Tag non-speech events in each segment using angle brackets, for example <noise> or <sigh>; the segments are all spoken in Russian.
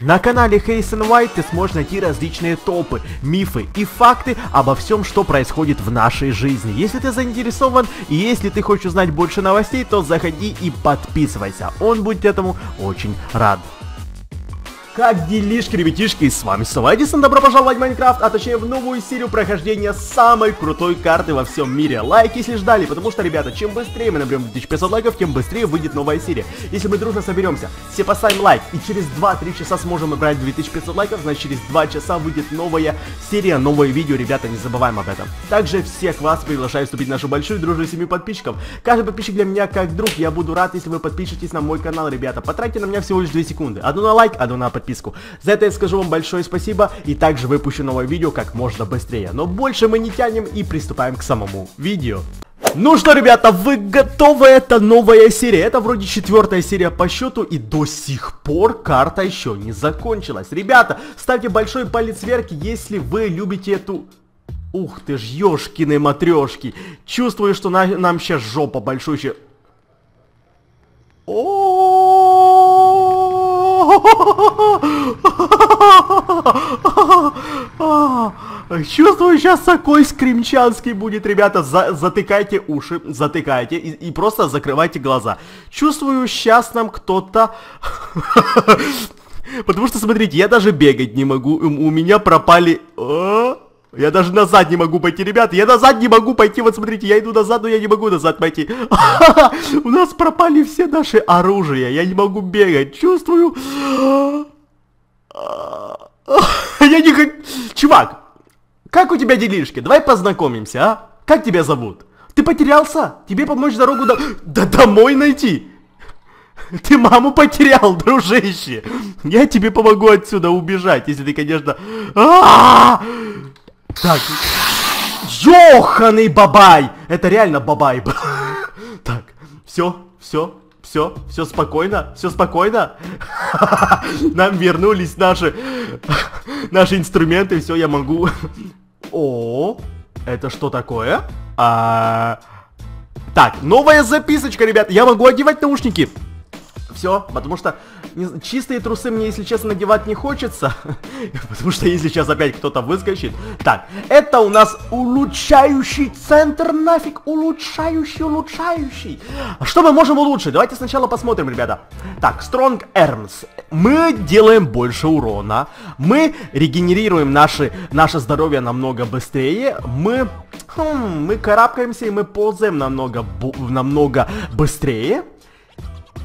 На канале Hasten White ты сможешь найти различные топы, мифы и факты обо всем, что происходит в нашей жизни. Если ты заинтересован и если ты хочешь узнать больше новостей, то заходи и подписывайся. Он будет этому очень рад. Как делишки, ребятишки, с вами Эдисон, добро пожаловать в Майнкрафт, а точнее в новую серию прохождения самой крутой карты во всем мире. Лайк, если ждали, потому что, ребята, чем быстрее мы наберем 2500 лайков, тем быстрее выйдет новая серия. Если мы дружно соберемся, все поставим лайк, и через 2-3 часа сможем набрать 2500 лайков, значит через 2 часа выйдет новая серия, новое видео, ребята, не забываем об этом. Также всех вас приглашаю вступить в нашу большую дружную семью подписчиков. Каждый подписчик для меня как друг, я буду рад, если вы подпишетесь на мой канал, ребята. Потратьте на меня всего лишь 2 секунды. Одну на лайк, одну на подписку подписку. За это я скажу вам большое спасибо и также выпущу новое видео как можно быстрее. Но больше мы не тянем и приступаем к самому видео. Ну что, ребята, вы готовы? Это новая серия. Это вроде четвертая серия по счету, и до сих пор карта еще не закончилась. Ребята, ставьте большой палец вверх, если вы любите эту... Ух ты ж, ёшкины матрешки. Чувствую, что на, нам сейчас жопа большущая. Чувствую, сейчас такой скримчанский будет, ребята. За затыкайте уши, затыкайте и, и просто закрывайте глаза. Чувствую, сейчас нам кто-то... <laughs> Потому что, смотрите, я даже бегать не могу. У меня пропали... Я даже назад не могу пойти, ребята. Я назад не могу пойти. Вот смотрите, я иду назад, но я не могу назад пойти. <laughs> У нас пропали все наши оружия. Я не могу бегать. Чувствую... <laughs> Я не хочу... Чувак, как у тебя делишки? Давай познакомимся, а? Как тебя зовут? Ты потерялся? Тебе помочь дорогу до... Да домой найти? <laughs> Ты маму потерял, дружище. Я тебе помогу отсюда убежать, если ты, конечно... А -а -а! Так. Ёханый бабай! Это реально бабай был. <laughs> Так, все, все, все, все спокойно, все спокойно. <laughs> Нам вернулись наши, <laughs> наши инструменты, все, я могу. О, это что такое? А... Так, новая записочка, ребят. Я могу одевать наушники. Все, потому что не, чистые трусы мне, если честно, надевать не хочется. <laughs> Потому что если сейчас опять кто-то выскочит. Так, это у нас улучшающий центр нафиг. Улучшающий, улучшающий. Что мы можем улучшить? Давайте сначала посмотрим, ребята. Так, Strong Arms. Мы делаем больше урона. Мы регенерируем наши, наше здоровье намного быстрее. Мы... Хм, мы карабкаемся и мы ползаем намного, намного быстрее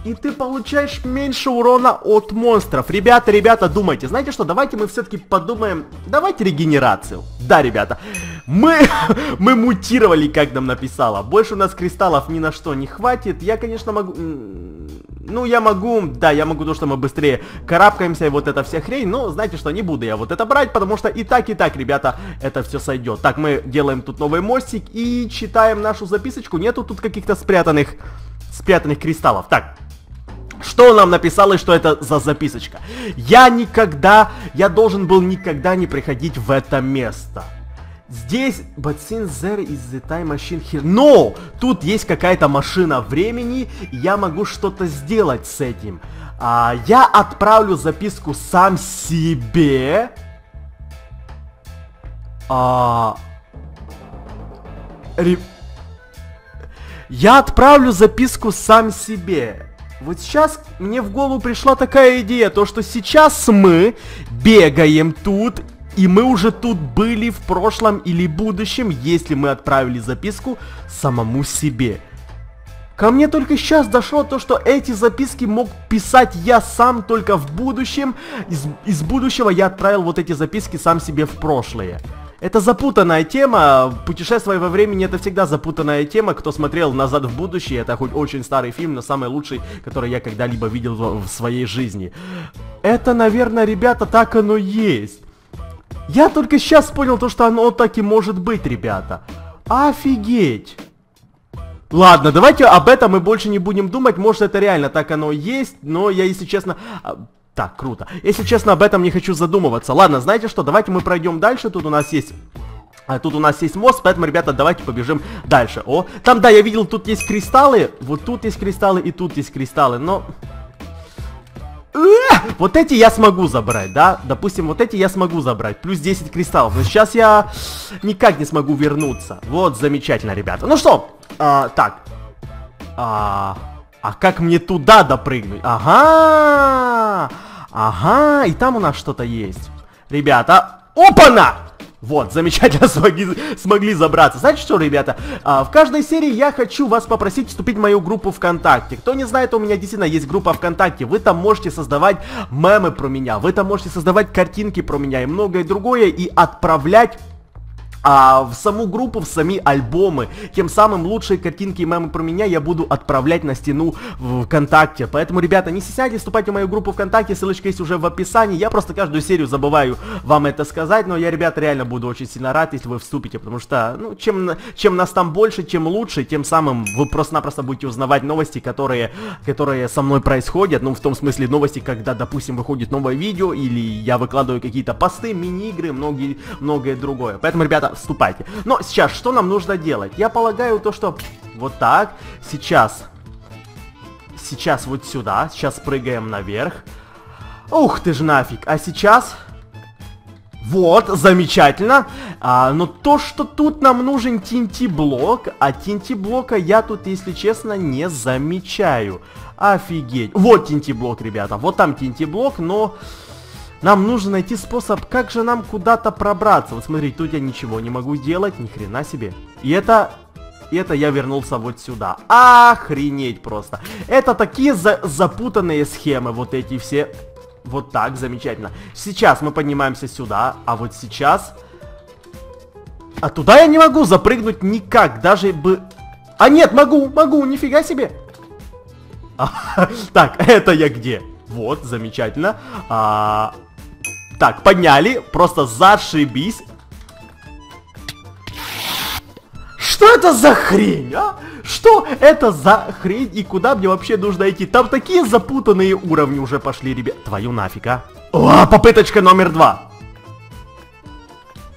и ты получаешь меньше урона от монстров. Ребята, ребята, думайте. Знаете что, давайте мы все-таки подумаем. Давайте регенерацию. Да, ребята. Мы, <laughs> мы мутировали, как нам написала. Больше у нас кристаллов ни на что не хватит. Я, конечно, могу... Ну, я могу, да, я могу то, что мы быстрее карабкаемся и вот эта вся хрень, но знаете что, не буду я вот это брать, потому что и так, и так, ребята, это все сойдет. Так, мы делаем тут новый мостик и читаем нашу записочку. Нету тут каких-то спрятанных, спрятанных кристаллов. Так, что нам написал и что это за записочка? Я никогда, я должен был никогда не приходить в это место. Здесь, but since there is the time machine here... Но! Тут есть какая-то машина времени, я могу что-то сделать с этим. А, я отправлю записку сам себе. А... Ре... Я отправлю записку сам себе. Вот сейчас мне в голову пришла такая идея, то что сейчас мы бегаем тут, и мы уже тут были в прошлом или будущем, если мы отправили записку самому себе. Ко мне только сейчас дошло то, что эти записки мог писать я сам только в будущем. Из, из будущего я отправил вот эти записки сам себе в прошлое. Это запутанная тема, путешествие во времени это всегда запутанная тема, кто смотрел «Назад в будущее», это хоть очень старый фильм, но самый лучший, который я когда-либо видел в, своей жизни. Это, наверное, ребята, так оно есть. Я только сейчас понял то, что оно так и может быть, ребята. Офигеть! Ладно, давайте об этом мы больше не будем думать, может это реально так оно есть, но я, если честно, а, так, круто. Если честно, об этом не хочу задумываться. Ладно, знаете что, давайте мы пройдем дальше. Тут у нас есть... А тут у нас есть мост, поэтому, ребята, давайте побежим дальше. О, там, да, я видел, тут есть кристаллы. Вот тут есть кристаллы и тут есть кристаллы, но... Вот эти я смогу забрать, да? Допустим, вот эти я смогу забрать. Плюс 10 кристаллов. Но сейчас я никак не смогу вернуться. Вот, замечательно, ребята. Ну что, а, так. А, а как мне туда допрыгнуть? Ага! Ага, и там у нас что-то есть. Ребята, опа-на! Вот, замечательно <laughs> смогли, смогли забраться. Знаете что, ребята, а, в каждой серии я хочу вас попросить вступить в мою группу ВКонтакте. Кто не знает, у меня действительно есть группа ВКонтакте. Вы там можете создавать мемы про меня, вы там можете создавать картинки про меня и многое другое и отправлять а, в саму группу, в сами альбомы. Тем самым лучшие картинки и мемы про меня я буду отправлять на стену в ВКонтакте. Поэтому, ребята, не стесняйтесь, вступайте в мою группу ВКонтакте, ссылочка есть уже в описании. Я просто каждую серию забываю вам это сказать, но я, ребята, реально буду очень сильно рад, если вы вступите, потому что, ну, чем, чем нас там больше, тем лучше, тем самым вы просто-напросто будете узнавать новости, которые, которые со мной происходят, ну, в том смысле новости, когда, допустим, выходит новое видео, или я выкладываю какие-то посты, мини-игры, многие, многое другое. Поэтому, ребята, вступайте. Но сейчас, что нам нужно делать? Я полагаю то, что вот так, сейчас, сейчас вот сюда, сейчас прыгаем наверх. Ух ты ж нафиг, а сейчас... Вот, замечательно. А, но то, что тут нам нужен TNT-блок, а TNT-блока я тут, если честно, не замечаю. Офигеть. Вот TNT-блок, ребята. Вот там TNT-блок, но... Нам нужно найти способ, как же нам куда-то пробраться. Вот смотрите, тут я ничего не могу сделать, ни хрена себе. И это... И это я вернулся вот сюда. Охренеть просто. Это такие за запутанные схемы, вот эти все. Вот так, замечательно. Сейчас мы поднимаемся сюда, а вот сейчас... А туда я не могу запрыгнуть никак, даже бы... А нет, могу, могу, нифига себе. <laughs> Так, это я где? Вот, замечательно. А, так, подняли. Просто зашибись. Что это за хрень, а? Что это за хрень и куда мне вообще нужно идти? Там такие запутанные уровни уже пошли, ребят. Твою нафиг, а? О, попыточка номер два.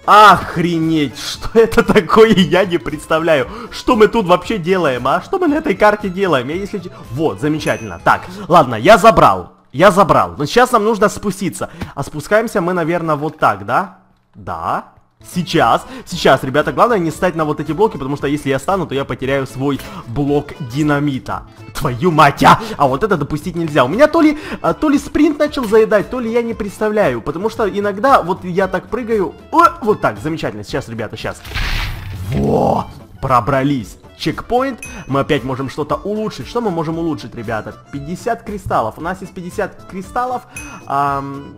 Охренеть, что это такое, я не представляю. Что мы тут вообще делаем, а? Что мы на этой карте делаем? Я если... Вот, замечательно. Так, ладно, я забрал. Я забрал. Но сейчас нам нужно спуститься. А спускаемся мы, наверное, вот так, да? Да. Сейчас, сейчас, ребята, главное не стать на вот эти блоки, потому что если я стану, то я потеряю свой блок динамита. Твою мать, а! А вот это допустить нельзя. У меня то ли, а, то ли спринт начал заедать, то ли я не представляю, потому что иногда вот я так прыгаю, о, вот так, замечательно, сейчас, ребята, сейчас. Во, пробрались чекпоинт. Мы опять можем что-то улучшить. Что мы можем улучшить, ребята? 50 кристаллов. У нас есть 50 кристаллов. Эм,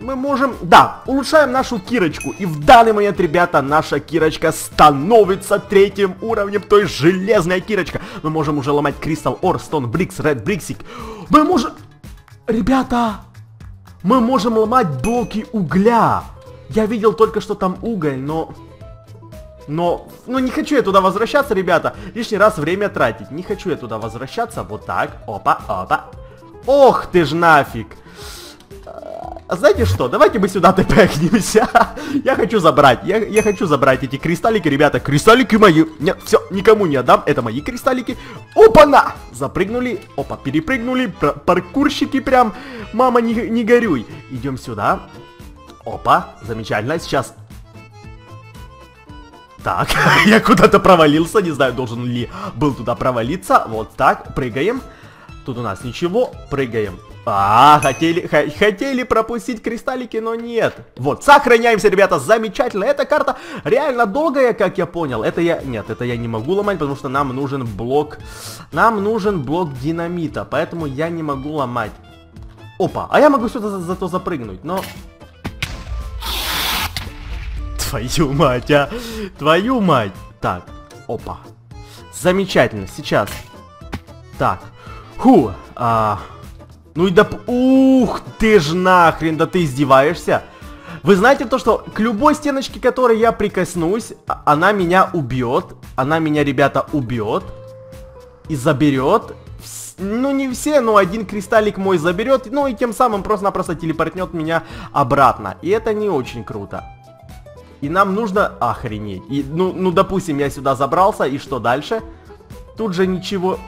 мы можем... Да, улучшаем нашу кирочку. И в данный момент, ребята, наша кирочка становится третьим уровнем. То есть железная кирочка. Мы можем уже ломать кристалл, орстон, брикс, ред, бриксик. Мы можем... Ребята, мы можем ломать блоки угля. Я видел только что там уголь, но... Но, ну не хочу я туда возвращаться, ребята. Лишний раз время тратить. Не хочу я туда возвращаться. Вот так. Опа, опа. Ох ты ж нафиг. А знаете что, давайте мы сюда тпхнемся. <laughs> я хочу забрать, я, я хочу забрать эти кристаллики, ребята. Кристаллики мои. Нет, все, никому не отдам. Это мои кристаллики. Опа-на! Запрыгнули. Опа, перепрыгнули. Паркурщики прям. Мама, не, не горюй. Идем сюда. Опа, замечательно. Сейчас так, <laughs> я куда-то провалился, не знаю, должен ли был туда провалиться. Вот так, прыгаем. Тут у нас ничего, прыгаем. А, хотели, хотели пропустить кристаллики, но нет. Вот, сохраняемся, ребята, замечательно. Эта карта реально долгая, как я понял. Это я, нет, это я не могу ломать, потому что нам нужен блок, нам нужен блок динамита, поэтому я не могу ломать. Опа, а я могу сюда за зато запрыгнуть, но Твою мать, а! Твою мать! Так, опа. Замечательно, сейчас. Так. Ху, а... Ну и да... Ух ты ж нахрен, да ты издеваешься? Вы знаете то, что к любой стеночке, которой я прикоснусь, а, она меня убьет. Она меня, ребята, убьет. И заберет. Ну, не все, но один кристаллик мой заберет. Ну, и тем самым просто-напросто телепортнет меня обратно. И это не очень круто. И нам нужно... Охренеть. И, ну, ну, допустим, я сюда забрался, и что дальше? Тут же ничего...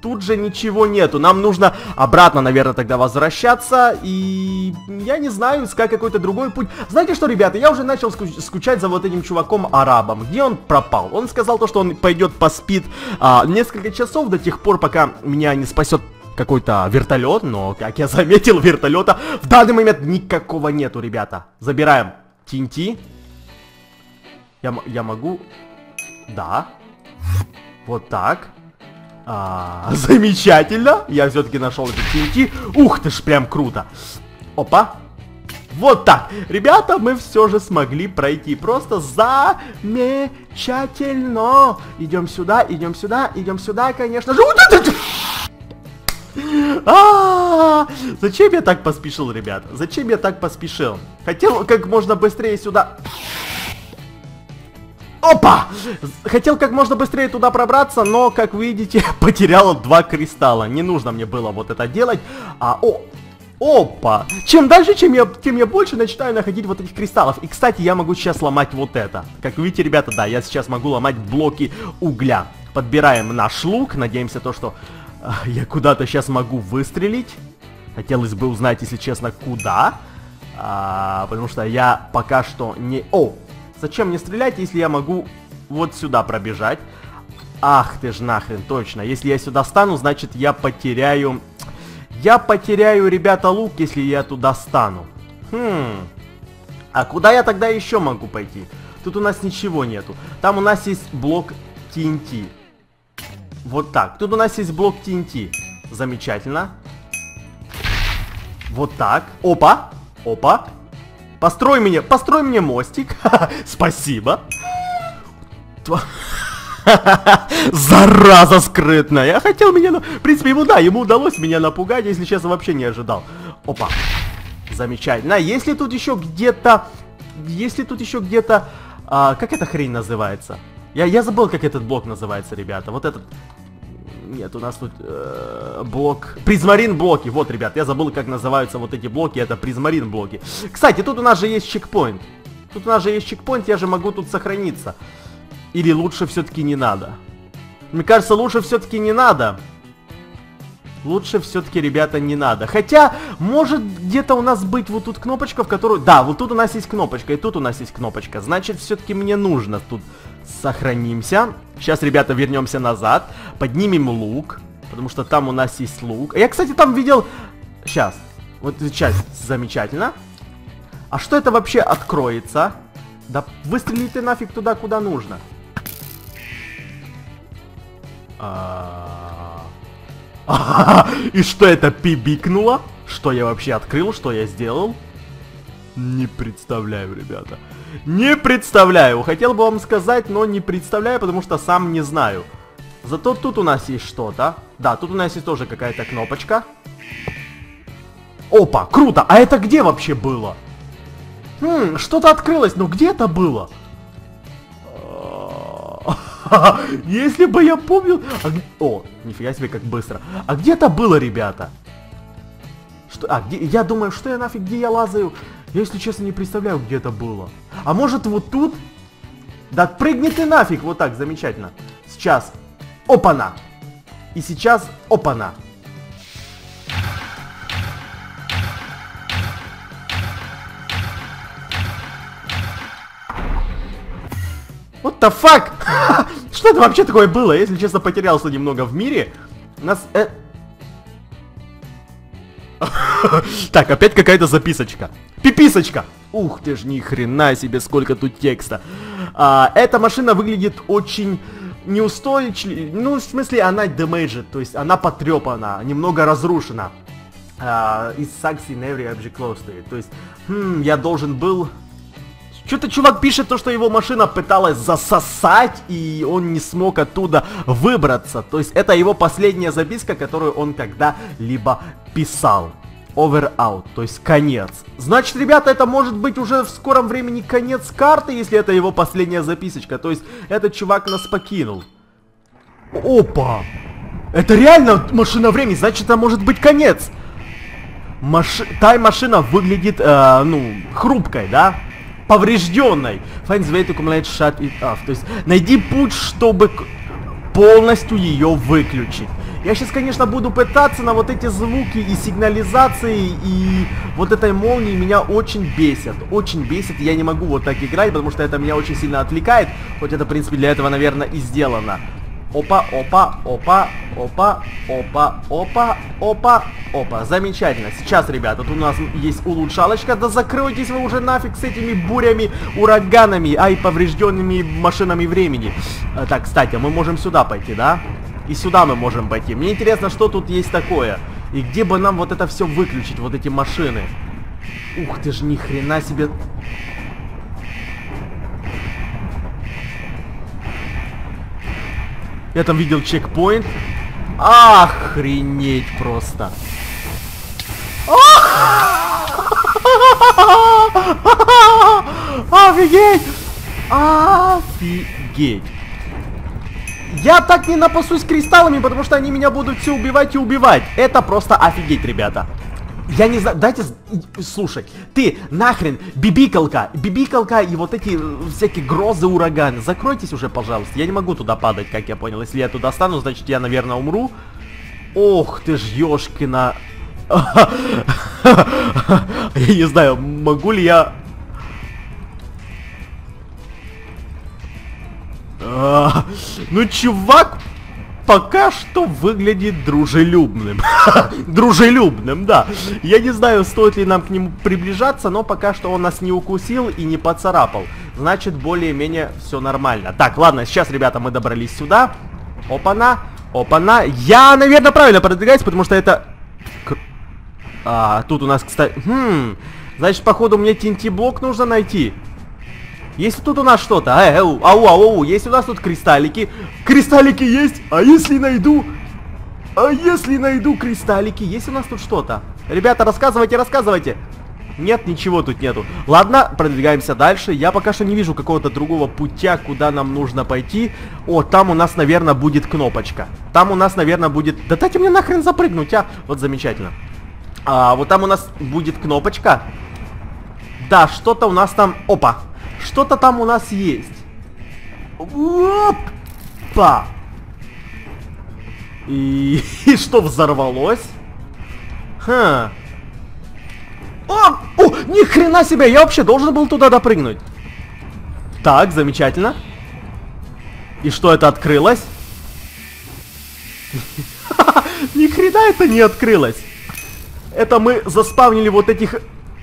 тут же ничего нету. Нам нужно обратно, наверное, тогда возвращаться. И я не знаю, искать какой-то другой путь. Знаете что, ребята, я уже начал скуч скучать за вот этим чуваком-арабом. Где он пропал? Он сказал то, что он пойдет поспит а, несколько часов до тех пор, пока меня не спасет какой-то вертолет, но, как я заметил, вертолета в данный момент никакого нету, ребята. Забираем TNT. Я, я могу... Да. Вот так. А, <laughs> замечательно. Я все-таки нашел этот TNT. Ух ты ж, прям круто. Опа. Вот так. Ребята, мы все же смогли пройти. Просто замечательно. Идем сюда, идем сюда, идем сюда, конечно же. А, Зачем я так поспешил, ребята? Зачем я так поспешил? Хотел как можно быстрее сюда... Опа! Хотел как можно быстрее туда пробраться, но, как видите, <laughs> потерял два кристалла. Не нужно мне было вот это делать. А, о, Опа! Чем дальше, чем я, тем я больше начинаю находить вот этих кристаллов. И, кстати, я могу сейчас ломать вот это. Как видите, ребята, да, я сейчас могу ломать блоки угля. Подбираем наш лук, надеемся то, что <laughs> я куда-то сейчас могу выстрелить. Хотелось бы узнать, если честно, куда. А, потому что я пока что не... О! Зачем мне стрелять, если я могу вот сюда пробежать? Ах ты ж нахрен, точно. Если я сюда стану, значит я потеряю... Я потеряю, ребята, лук, если я туда стану. Хм... А куда я тогда еще могу пойти? Тут у нас ничего нету. Там у нас есть блок TNT. Вот так. Тут у нас есть блок TNT. Замечательно. Вот так. Опа. Опа. Построй мне, построй мне мостик. <laughs> Спасибо. <laughs> Зараза скрытная. Я хотел меня... В принципе, ему, да, ему удалось меня напугать, если честно, вообще не ожидал. Опа. Замечательно. Если тут еще где-то... Если тут еще где-то... А, как эта хрень называется? Я, я забыл, как этот блок называется, ребята. Вот этот... Нет, у нас тут э, блок... Призмарин блоки. Вот, ребят, я забыл, как называются вот эти блоки. Это призмарин блоки. Кстати, тут у нас же есть чекпоинт. Тут у нас же есть чекпоинт, я же могу тут сохраниться. Или лучше все-таки не надо? Мне кажется, лучше все-таки не надо. Лучше все-таки, ребята, не надо. Хотя, может где-то у нас быть вот тут кнопочка, в которую... Да, вот тут у нас есть кнопочка, и тут у нас есть кнопочка. Значит, все-таки мне нужно тут сохранимся. Сейчас, ребята, вернемся назад. Поднимем лук, потому что там у нас есть лук. Я, кстати, там видел... Сейчас. Вот сейчас. Замечательно. А что это вообще откроется? Да выстрелите нафиг туда, куда нужно. А... <laughs> И что это пибикнуло? Что я вообще открыл? Что я сделал? Не представляю, ребята. Не представляю. Хотел бы вам сказать, но не представляю, потому что сам не знаю. Зато тут у нас есть что-то. Да, тут у нас есть тоже какая-то кнопочка. Опа, круто. А это где вообще было? Хм, что-то открылось, но где это было? <laughs> Если бы я помнил... А, о, нифига себе, как быстро. А где это было, ребята? Что? А, где... я думаю, что я нафиг, где я лазаю? Я, если честно, не представляю, где это было. А может, вот тут? Да прыгни ты нафиг, вот так, замечательно. Сейчас. Опа-на. И сейчас опа-на. What the fuck? <laughs> Что это вообще такое было? Если честно, потерялся немного в мире. Нас... Э... <laughs> так, опять какая-то записочка. Пиписочка! Ух ты ж, ни хрена себе, сколько тут текста. А, эта машина выглядит очень неустойчивой. Ну, в смысле, она damaged, то есть она потрепана, немного разрушена. Is sucks in every object close to it. То есть, хм, я должен был что-то чувак пишет то, что его машина пыталась засосать, и он не смог оттуда выбраться. То есть это его последняя записка, которую он когда-либо писал. Over out, то есть конец. Значит, ребята, это может быть уже в скором времени конец карты, если это его последняя записочка. То есть этот чувак нас покинул. Опа! Это реально машина времени, значит, это может быть конец. Маш... Та машина выглядит, э, ну, хрупкой, да? поврежденной. Find the way to accumulate shut it off. То есть найди путь, чтобы полностью ее выключить. Я сейчас, конечно, буду пытаться, но вот эти звуки и сигнализации, и вот этой молнии меня очень бесят. Очень бесит. Я не могу вот так играть, потому что это меня очень сильно отвлекает. Хоть это, в принципе, для этого, наверное, и сделано. Опа, опа, опа, опа, опа, опа, опа, опа. Замечательно. Сейчас, ребята, тут у нас есть улучшалочка. Да закройтесь вы уже нафиг с этими бурями, ураганами, ай, поврежденными машинами времени. А, так, кстати, мы можем сюда пойти, да? И сюда мы можем пойти. Мне интересно, что тут есть такое. И где бы нам вот это все выключить, вот эти машины. Ух ты ж, ни хрена себе. Я там видел чекпоинт. Охренеть просто. <laughs> Офигеть! Офигеть! Я так не напасусь кристаллами, потому что они меня будут все убивать и убивать. Это просто офигеть, ребята. Я не знаю, дайте, слушай, ты нахрен, бибикалка, бибикалка и вот эти э, всякие грозы, ураганы, закройтесь уже, пожалуйста, я не могу туда падать, как я понял, если я туда стану, значит я, наверное, умру. Ох ты ж, ёшкина. <laughs> Я не знаю, могу ли я... А, ну, чувак пока что выглядит дружелюбным. <laughs> дружелюбным, да. Я не знаю, стоит ли нам к нему приближаться, но пока что он нас не укусил и не поцарапал. Значит, более-менее все нормально. Так, ладно, сейчас, ребята, мы добрались сюда. Опа-на, опа-на. Я, наверное, правильно продвигаюсь, потому что это... А, тут у нас, кстати... Хм, значит, походу, мне TNT-блок нужно найти. Если тут у нас что-то, э, ау, ау, ау, если у нас тут кристаллики, кристаллики есть, а если найду, а если найду кристаллики, есть у нас тут что-то? Ребята, рассказывайте, рассказывайте. Нет, ничего тут нету. Ладно, продвигаемся дальше. Я пока что не вижу какого-то другого путя, куда нам нужно пойти. О, там у нас, наверное, будет кнопочка. Там у нас, наверное, будет... Да дайте мне нахрен запрыгнуть, а! Вот замечательно. А, вот там у нас будет кнопочка. Да, что-то у нас там... Опа! Что-то там у нас есть. Опа! И, <laughs> и что взорвалось? Ха. О, о, ни хрена себе, я вообще должен был туда допрыгнуть. Так, замечательно. И что это открылось? <laughs> Ни хрена это не открылось. Это мы заспавнили вот этих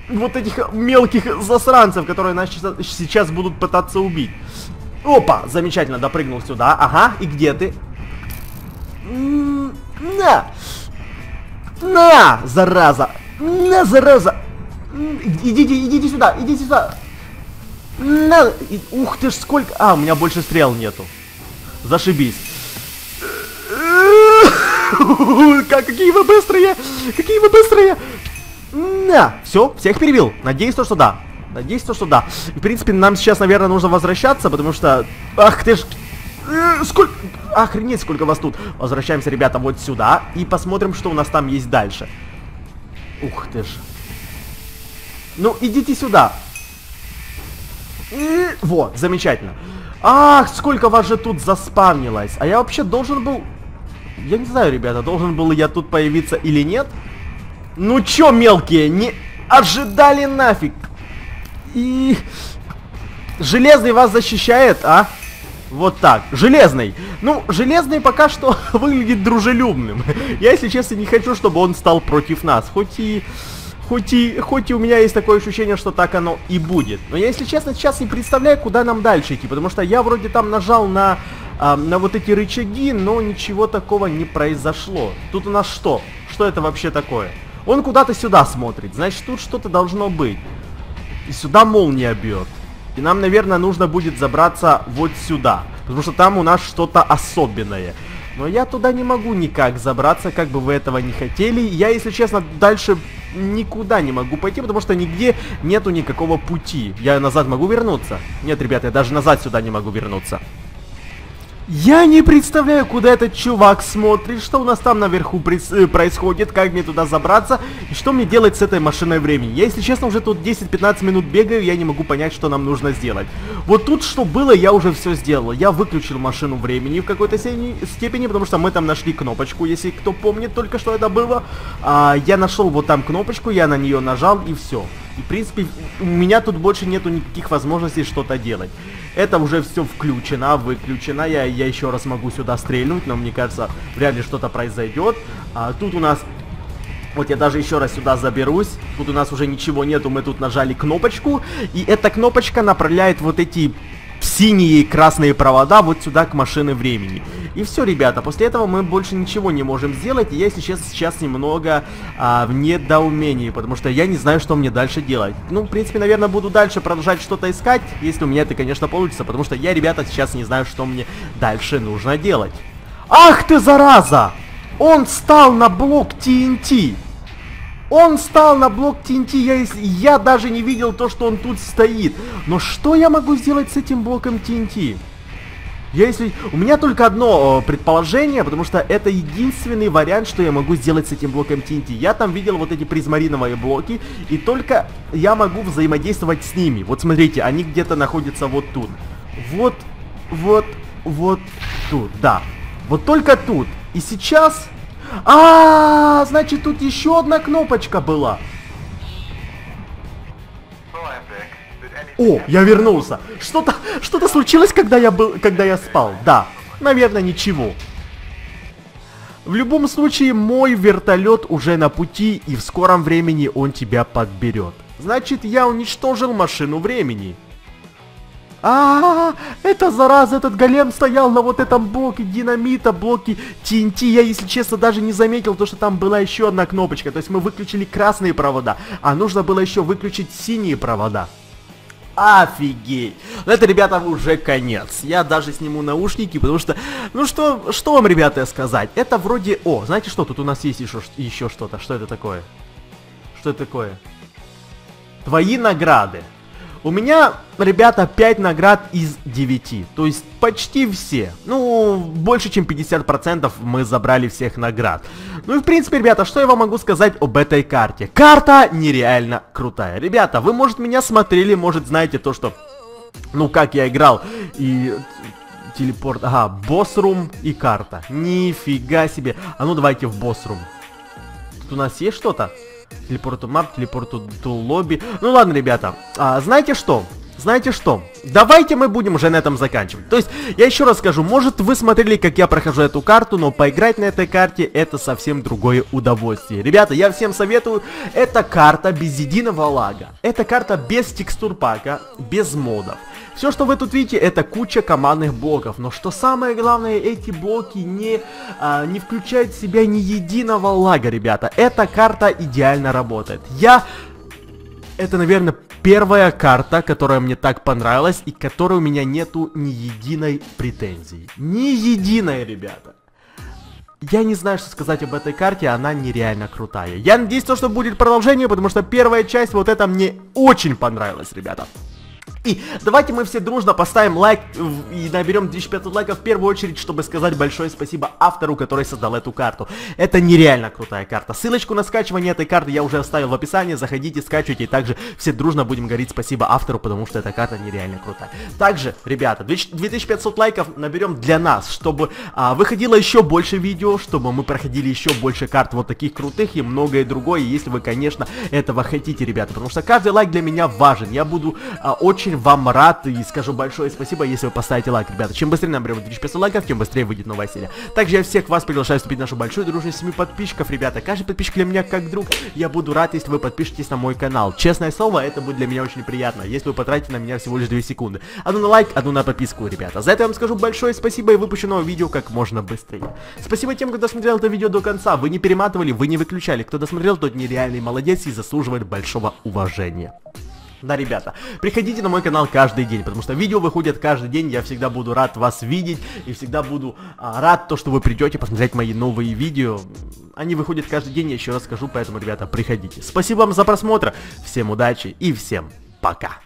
вот этих мелких засранцев, которые нас сейчас будут пытаться убить. Опа, замечательно, допрыгнул сюда. Ага, и где ты? На! На, зараза! На, зараза! Идите, идите сюда, идите сюда! На! Ух ты ж, сколько... А, у меня больше стрел нету. Зашибись. <laughs> Как, какие вы быстрые! Какие вы быстрые! Да, все, всех перебил. Надеюсь, то, что да. Надеюсь, то, что да. в принципе, нам сейчас, наверное, нужно возвращаться, потому что... Ах ты ж... Э, сколько... Охренеть, сколько вас тут. Возвращаемся, ребята, вот сюда. И посмотрим, что у нас там есть дальше. Ух ты ж. Ну, идите сюда. И... Вот, замечательно. Ах, сколько вас же тут заспавнилось. А я вообще должен был... Я не знаю, ребята, должен был я тут появиться или нет. Ну чё, мелкие, не ожидали нафиг? И... Железный вас защищает, а? Вот так. Железный. Ну, Железный пока что <laughs> выглядит дружелюбным. Я, если честно, не хочу, чтобы он стал против нас. Хоть и... Хоть и, хоть и у меня есть такое ощущение, что так оно и будет. Но я, если честно, сейчас не представляю, куда нам дальше идти. Потому что я вроде там нажал на, а, на вот эти рычаги, но ничего такого не произошло. Тут у нас что? Что это вообще такое? Он куда-то сюда смотрит, значит тут что-то должно быть. И сюда молния бьет. И нам, наверное, нужно будет забраться вот сюда. Потому что там у нас что-то особенное. Но я туда не могу никак забраться, как бы вы этого не хотели. Я, если честно, дальше никуда не могу пойти, потому что нигде нету никакого пути. Я назад могу вернуться? Нет, ребята, я даже назад сюда не могу вернуться. Я не представляю, куда этот чувак смотрит, что у нас там наверху э, происходит, как мне туда забраться, и что мне делать с этой машиной времени. Я, если честно, уже тут 10-15 минут бегаю, я не могу понять, что нам нужно сделать. Вот тут что было, я уже все сделал. Я выключил машину времени в какой-то степени, потому что мы там нашли кнопочку, если кто помнит только что это было. А, я нашел вот там кнопочку, я на нее нажал, и все. И, в принципе, у меня тут больше нету никаких возможностей что-то делать. Это уже все включено, выключено. Я, я еще раз могу сюда стрельнуть, но мне кажется, вряд ли что-то произойдет. А, тут у нас... Вот я даже еще раз сюда заберусь. Тут у нас уже ничего нету, мы тут нажали кнопочку. И эта кнопочка направляет вот эти синие и красные провода вот сюда к машине времени. И все, ребята, после этого мы больше ничего не можем сделать. И я, честно, сейчас немного а, в недоумении, потому что я не знаю, что мне дальше делать. Ну, в принципе, наверное, буду дальше продолжать что-то искать, если у меня это, конечно, получится, потому что я, ребята, сейчас не знаю, что мне дальше нужно делать. Ах ты, зараза! Он стал на блок TNT! Он стал на блок TNT, я, я даже не видел то, что он тут стоит. Но что я могу сделать с этим блоком TNT? Я если... У меня только одно э, предположение, потому что это единственный вариант, что я могу сделать с этим блоком TNT. Я там видел вот эти призмариновые блоки, и только я могу взаимодействовать с ними. Вот смотрите, они где-то находятся вот тут. Вот, вот, вот тут, да. Вот только тут. И сейчас а, значит тут еще одна кнопочка была. О, я вернулся. Что-то, что-то случилось, когда я был, когда я спал. Да, наверное, ничего. В любом случае, мой вертолет уже на пути, и в скором времени он тебя подберет. Значит, я уничтожил машину времени. А, -а, а, это зараза, этот голем стоял на вот этом блоке динамита, блоке TNT. Я, если честно, даже не заметил, то, что там была еще одна кнопочка. То есть мы выключили красные провода, а нужно было еще выключить синие провода. Офигеть. Ну это, ребята, уже конец. Я даже сниму наушники, потому что... Ну что, что вам, ребята, сказать? Это вроде... О, знаете что? Тут у нас есть еще, еще что-то. Что это такое? Что это такое? Твои награды. У меня, ребята, 5 наград из 9. То есть почти все. Ну, больше чем 50% мы забрали всех наград. Ну и в принципе, ребята, что я вам могу сказать об этой карте? Карта нереально крутая. Ребята, вы, может, меня смотрели, может, знаете то, что... Ну, как я играл и телепорт. Ага, босс-рум и карта. Нифига себе. А ну давайте в босс-рум. Тут у нас есть что-то? Телепорту мап, телепорту ту лобби. Ну ладно, ребята. А, знаете что? Знаете что? Давайте мы будем уже на этом заканчивать. То есть, я еще раз скажу, может вы смотрели, как я прохожу эту карту, но поиграть на этой карте это совсем другое удовольствие. Ребята, я всем советую, эта карта без единого лага. Это карта без текстур пака, без модов. Все, что вы тут видите, это куча командных блоков. Но что самое главное, эти блоки не, а, не включают в себя ни единого лага, ребята. Эта карта идеально работает. Я... Это, наверное, первая карта, которая мне так понравилась и которой у меня нету ни единой претензии. Ни единой, ребята. Я не знаю, что сказать об этой карте, она нереально крутая. Я надеюсь, то, что будет продолжение, потому что первая часть вот эта мне очень понравилась, ребята. И давайте мы все дружно поставим лайк и наберем 2500 лайков в первую очередь, чтобы сказать большое спасибо автору, который создал эту карту. Это нереально крутая карта. Ссылочку на скачивание этой карты я уже оставил в описании, заходите, скачивайте, и также все дружно будем говорить спасибо автору, потому что эта карта нереально крутая. Также, ребята, 2500 лайков наберем для нас, чтобы а, выходило еще больше видео, чтобы мы проходили еще больше карт вот таких крутых и многое другое, если вы, конечно, этого хотите, ребята, потому что каждый лайк для меня важен. Я буду а, очень вам рад и скажу большое спасибо, если вы поставите лайк, ребята. Чем быстрее наберем 1500 лайков, тем быстрее выйдет новая серия. Также я всех вас приглашаю вступить в нашу большую дружную семью подписчиков, ребята. Каждый подписчик для меня как друг. Я буду рад, если вы подпишетесь на мой канал. Честное слово, это будет для меня очень приятно, если вы потратите на меня всего лишь 2 секунды. Одну на лайк, одну на подписку, ребята. За это я вам скажу большое спасибо и выпущу новое видео как можно быстрее. Спасибо тем, кто досмотрел это видео до конца. Вы не перематывали, вы не выключали. Кто досмотрел, тот нереальный молодец и заслуживает большого уважения. Да, ребята, приходите на мой канал каждый день, потому что видео выходят каждый день, я всегда буду рад вас видеть и всегда буду а, рад то, что вы придете посмотреть мои новые видео. Они выходят каждый день, я еще раз скажу, поэтому, ребята, приходите. Спасибо вам за просмотр, всем удачи и всем пока.